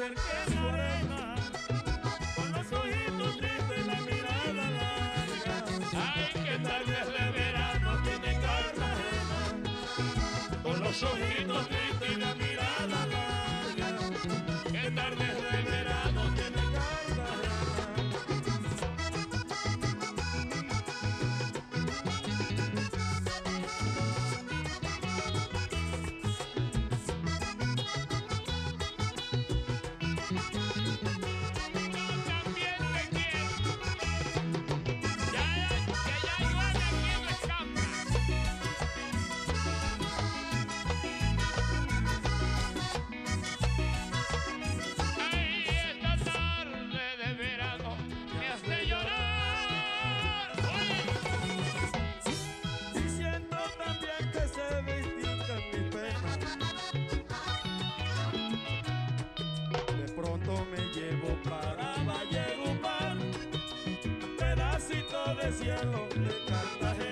acerqué a la arena, con los ojitos tristes y la mirada larga. Ay, qué tardes de verano tiene Cartagena, con los ojitos cielo de Cartagena.